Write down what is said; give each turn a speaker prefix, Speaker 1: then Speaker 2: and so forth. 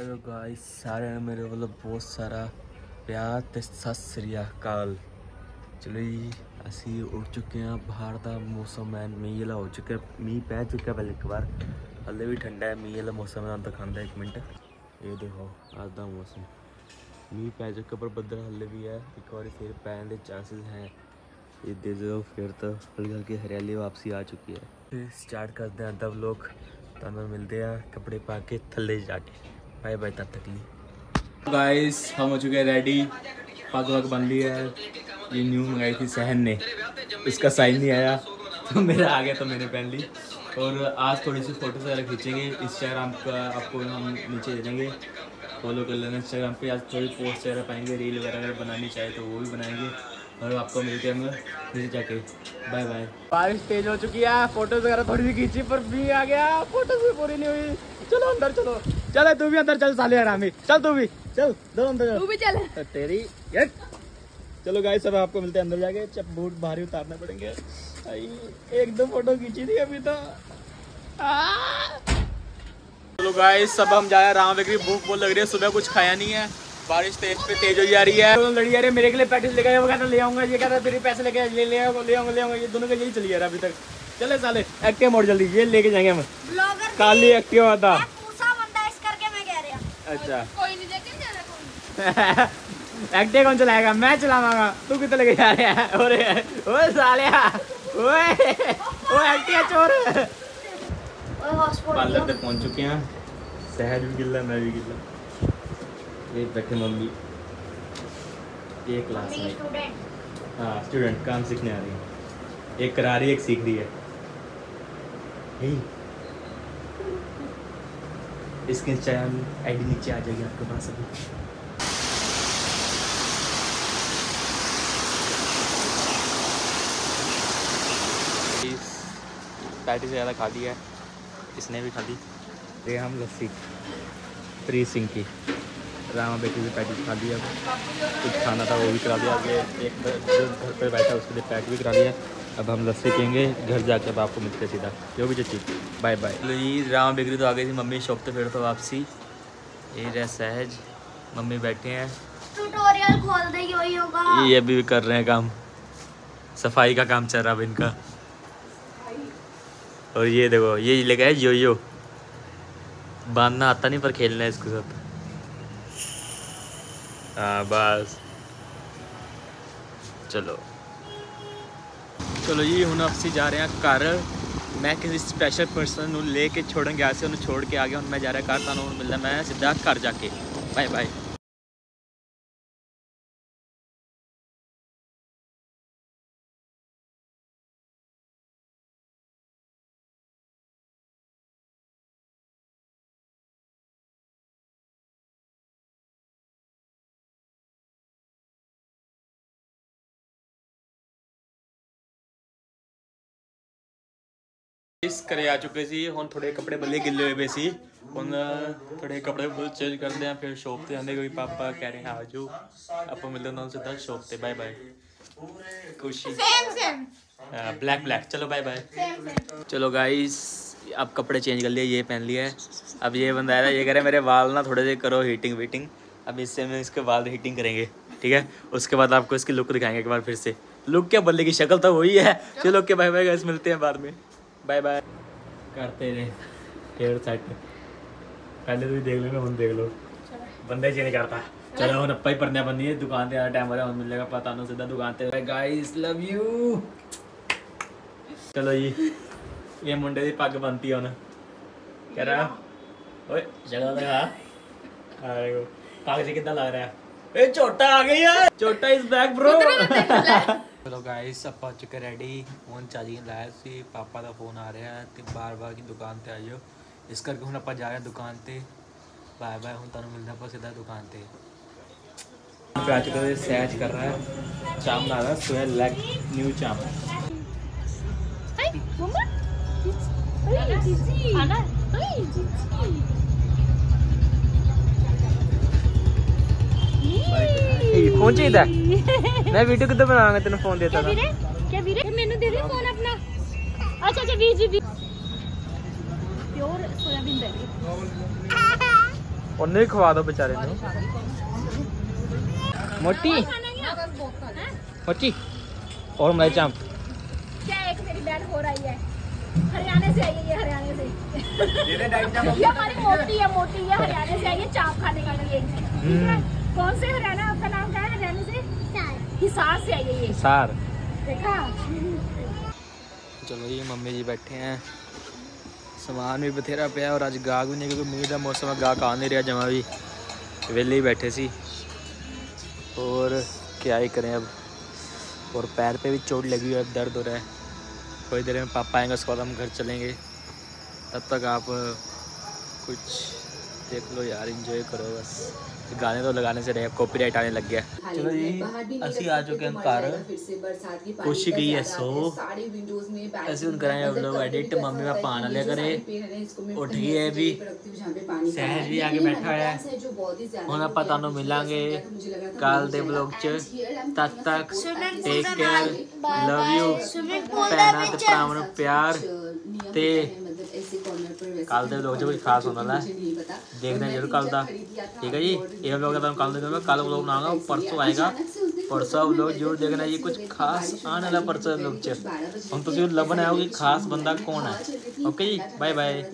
Speaker 1: Hello guys ਸਾਰਿਆਂ ਨੂੰ ਮੇਰੇ ਵੱਲੋਂ ਬਹੁਤ ਸਾਰਾ ਪਿਆਰ ਤੇ ਸਤਿ ਸ੍ਰੀ ਅਕਾਲ ਚਲੋ ਜੀ ਅਸੀਂ ਉੱਠ ਚੁੱਕੇ ਹਾਂ ਬਾਹਰ ਦਾ ਮੌਸਮ ਐਨ ਮੀਂਹ ਵਾਲਾ ਹੋ ਚੁੱਕਾ ਮੀਂਹ ਪੈ ਚੁੱਕਾ ਪਹਿਲੇ ਇੱਕ ਵਾਰ ਹੱਲੇ ਵੀ ਠੰਡਾ ਹੈ ਮੀਂਹ ਵਾਲਾ ਮੌਸਮ ਹੈ ਦਿਖਾਉਂਦਾ ਇੱਕ ਮਿੰਟ ਇਹ ਦੇਖੋ ਅੱਜ ਦਾ ਮੌਸਮ ਮੀਂਹ ਪੈ ਚੁੱਕਾ ਪਰ ਬੱਦਲ ਹੱਲੇ ਵੀ ਹੈ ਇੱਕ ਵਾਰੀ ਫਿਰ ਪੈਣ ਦੇ ਚਾਂਸਸ ਹੈ ਇਹ ਦੇ ਦਿਓ ਫਿਰ ਤਾਂ ਹਲਕੀ ਹਲਕੀ ਹਰਿਆਲੀ ਵਾਪਸੀ ਆ ਚੁੱਕੀ ਹੈ ਫਿਰ ਸਟਾਰਟ ਕਰਦੇ ਹਾਂ ਤਬ ਲੋਕ ਤੁਹਾਨੂੰ ਮਿਲਦੇ ਆ ਕੱਪੜੇ ਪਾ ਕੇ ਥੱਲੇ ਜਾ ਕੇ बाय बाय तब तक लिए। गाइस हम हो चुके हैं रेडी पग वग बन ली है। ये न्यू मंगाई थी सहन ने। इसका साइज़ नहीं आया। तो मेरा आ गया तो मैंने पहन ली। और आज थोड़ी सी फ़ोटोज़ वगैरह खींचेंगे। इंस्टाग्राम का आपको हम नीचे दे देंगे। फॉलो कर लेना इंस्टाग्राम पे। आज थोड़ी पोस्ट वगैरह पाएँगे। रील वगैरह अगर बनानी चाहे तो वो भी बनाएँगे। और आपको मिलते हैं हम नीचे जाके। बाय बाय बारिश तेज हो चुकी है। फ़ोटोज़ वगैरह थोड़ी सी खींची पर भी आ गया। फ़ोटोज़ भी पूरी नहीं हुई। चलो अंदर चलो। चल तू भी अंदर चल साले हरामी। चल तू भी। चल दो अंदर
Speaker 2: तू भी चल।
Speaker 1: तेरी ये। चलो गाइस सब आपको मिलते हैं अंदर जाके। जब बूट भारी उतारने पड़ेंगे। एक दो फ़ोटो खींची थी अभी तो। चलो गाइस सब हम जा रहे हैं राम बेकरी भूख बहुत लग रही है सुबह कुछ खाया नहीं है। बारिश तेज पे तेज हो जा रही है। तो लड़ी आ रही है मेरे के लिए पैकेट लेके वो कहता ले आऊँगा। ये कहता तेरे पैसे लेके ले ले आऊँगा ले आऊँगा ले आऊँगा। ये दोनों का यही चली जा रहा है अभी तक। चले साले एक्टिव मोड़ जल्दी ये लेके जाएँगे हम।
Speaker 3: ब्लॉगर
Speaker 1: काली एक्टिव आता
Speaker 3: पूसा बंदा इस करके मैं कह रहा
Speaker 1: अच्छा।
Speaker 2: कोई नहीं लेके नहीं जाना कोई।
Speaker 1: एक्टिव कौन चलाएगा? मैं चलावांगा तू कितने लेके जा रहे हैं? ओरे ओए सालिया ओए ओ एक्टिव चोर। पार्लर तक पहुँच चुके हैं। शहर भी गिल्ला मैं भी गिल्ला। ये बैठे मम्मी। एक क्लास में। हाँ स्टूडेंट काम सीखने आ रही है। एक करा रही है एक सीख रही है। हे इसके इंस्टाग्राम आईडी नीचे आ जाएगी आपके पास अभी। पैटी से ज़्यादा खा ली है। इसने भी खा ली। ये हम लस्सी प्री सिंह की। रामा बेटी भी पैटी खा लिया। कुछ खाना था वो भी करा दिया। आगे एक जो घर पर बैठा उसके लिए पैक भी करा लिया अब हम लस्सी पियेंगे घर जाके अब आपको मिलते सीधा। जो भी चीज़ बाय बाय लो जी रामा बेकरी तो आ गई थी मम्मी शॉप पे फिर तो वापसी। ये रहा सहज। मम्मी बैठे हैं।
Speaker 3: ट्यूटोरियल खोल दे यही होगा।
Speaker 1: ये अभी भी कर रहे हैं काम। सफ़ाई का काम चल रहा है इनका। और ये देखो ये लगा है यो यो। बांधना आता नहीं पर खेलना है इसके साथ। हाँ बस। चलो। ਚਲੋ ਜੀ, ਹੁਣ ਅਸੀਂ ਜਾ ਰਹੇ ਹਾਂ ਘਰ। ਮੈਂ ਕਿਸੇ ਸਪੈਸ਼ਲ ਪਰਸਨ ਨੂੰ ਲੈ ਕੇ ਛੋੜਨ ਗਿਆ ਸੀ, ਉਹਨੂੰ ਛੋੜ ਕੇ ਆ ਗਿਆ। ਹੁਣ ਮੈਂ ਜਾ ਰਿਹਾ ਘਰ, ਤੁਹਾਨੂੰ ਹੁਣ ਮਿਲਦਾ ਮੈਂ ਸਿੱਧਾ ਘਰ ਜਾ ਕੇ। ਬਾਏ ਬਾਏ ਇਸ ਕਰੇ ਆ ਚੁੱਕੇ ਸੀ ਹੁਣ ਥੋੜੇ ਕੱਪੜੇ ਬੱਲੇ ਗਿੱਲੇ ਹੋਏ ਪਏ ਸੀ ਹੁਣ ਥੋੜੇ ਕੱਪੜੇ ਬੁੱਲ ਚੇਂਜ ਕਰਦੇ ਆ ਫਿਰ ਸ਼ੌਪ ਤੇ ਆਂਦੇ ਕੋਈ ਪਾਪਾ ਕਹਿ ਰਹੇ ਆ ਜਾਓ ਆਪਾਂ ਮਿਲਦੇ ਹਾਂ ਉਹਨਾਂ ਨੂੰ ਸਿੱਧਾ ਸ਼ੌਪ ਤੇ ਬਾਏ ਬਾਏ खुशी
Speaker 2: सेम सेम
Speaker 1: ब्लैक ब्लैक चलो बाय बाय चलो गाइस अब कपड़े चेंज कर लिए ये पहन लिया है अब ये बंदा है ये कह रहे मेरे बाल ना थोड़े से करो हीटिंग वीटिंग अब इससे हम इसके बाल हीटिंग करेंगे ठीक है उसके बाद आपको इसकी लुक दिखाएंगे एक बार फिर से लुक क्या बल्ले की शक्ल तो वही है चलो के बाय बाय गाइस मिलते हैं बाद में बाय बाय करते रहे ढेर साइड पे पहले तो देख लेना हम देख लो। बंदे ही नहीं करता। चलो हम अप्पा ही पढ़ने बनी है दुकान पे टाइम हो रहा है मिल जाएगा पता ना सीधा दुकान पे। गाइस लव यू चलो जी ये मुंडे की पग बनती है उन्हें कह रहा ओए जगह लगा अरे को पग से कितना लग रहा है? ए छोटा आ गई है। छोटा इज़ बैक ब्रो ਚਲੋ ਗਾਇਸ ਆਪਾਂ ਚੁੱਕੇ ਰੈਡੀ ਹੁਣ ਚਾਰਜਿੰਗ ਲਾਇਆ ਸੀ ਪਾਪਾ ਦਾ ਫੋਨ ਆ ਰਿਹਾ ਤੇ ਬਾਰ-ਬਾਰ ਕੀ ਦੁਕਾਨ ਤੇ ਆਇਓ ਇਸ ਕਰਕੇ ਹੁਣ ਆਪਾਂ ਜਾ ਰਹੇ ਹਾਂ ਦੁਕਾਨ ਤੇ ਬਾਏ ਬਾਏ ਹੁਣ ਤੁਹਾਨੂੰ ਮਿਲਦਾ ਆਪਾਂ ਸਿੱਧਾ ਦੁਕਾਨ ਤੇ पे आ चुका है सैच कर रहा है चाम ला रहा है सोया लेग न्यू चाम
Speaker 2: हाय मम्मा हाय जीजी खाना हाय जीजी
Speaker 1: फोन चाहिए मैं वीडियो कितना बनाऊंगा तेन फोन देता
Speaker 2: क्या वीरे क्या वीरे मेनू दे दे फोन अपना अच्छा अच्छा वीर जी वीर प्योर सोयाबीन दे
Speaker 1: ਉਹਨੇ ਹੀ ਖਵਾ ਦੋ ਵਿਚਾਰੇ ਨੂੰ ਮੋਟੀ
Speaker 2: खाना क्या हैं?
Speaker 1: ਮੋਟੀ और मैं चांप
Speaker 2: क्या एक मेरी बहन हो रही है हरियाणा से आई है ये हरियाणा से ये हमारी मोटी है मोटी है हरियाणा से आई है चाप खाने के लिए ठीक है कौन से हरियाणा आपका नाम क्या है हरियाणा से हिसार से आई है ये।
Speaker 1: हिसार
Speaker 2: देखा?
Speaker 1: चलो जी मम्मी जी बैठे हैं। समान भी बथेरा पे और अज गाग भी नहीं क्योंकि मीह का मौसम है गाहक आ नहीं रहा जमा भी वेले ही बैठे सी। और क्या ही करें अब? और पैर पे भी चोट लगी हुई है दर्द हो रहा है। थोड़ी देर में पापा आएँगे उसके बाद हम घर चलेंगे। तब तक आप कुछ देख लो यार इंजॉय करो बस। गाने तो लगाने से रहे कॉपीराइट आने लग गया
Speaker 4: ਚਲੋ ਜੀ ਅਸੀਂ ਆ ਚੁੱਕੇ ਹਾਂ ਘਰ
Speaker 5: ਕੋਸ਼ੀ ਗਈ ਹੈ ਸੋ
Speaker 4: ਅਸੀਂ ਹੁਣ ਕਰਾਂਗੇ ਵਲੌਗ ਐਡਿਟ ਮੰਮੀ ਪਾਪਾ ਆਣ ਵਾਲੇ ਘਰੇ ਉੱਠ ਗਈ ਹੈ ਵੀ ਸਹਿਜ ਵੀ ਆ ਕੇ ਬੈਠਾ ਹੋਇਆ ਹੈ ਹੁਣ ਆਪਾਂ ਤੁਹਾਨੂੰ ਮਿਲਾਂਗੇ ਕੱਲ ਦੇ ਵਲੌਗ 'ਚ ਤਦ ਤੱਕ ਟੇਕ ਕੇਅਰ ਲਵ ਯੂ ਭੈਣਾਂ ਤੇ ਭਰਾਵਾਂ ਨੂੰ ਪਿਆਰ ਤੇ ਕੱਲ ਦੇ ਵਲੌਗ 'ਚ ਕੁਝ ਖਾਸ ਹੋਣ ਵਾਲਾ ਹੈ देखना ज़रूर कल का ठीक है जी, ये हम लोग का कल देखने कल ब्लॉग बनाऊँगा परसों आएगा। परसों आप लोग ज़रूर देखना ये कुछ खास आने वाला परसों लोग हम तो ज़रूर लबन आया कि खास बंदा कौन है। ओके जी बाय बाय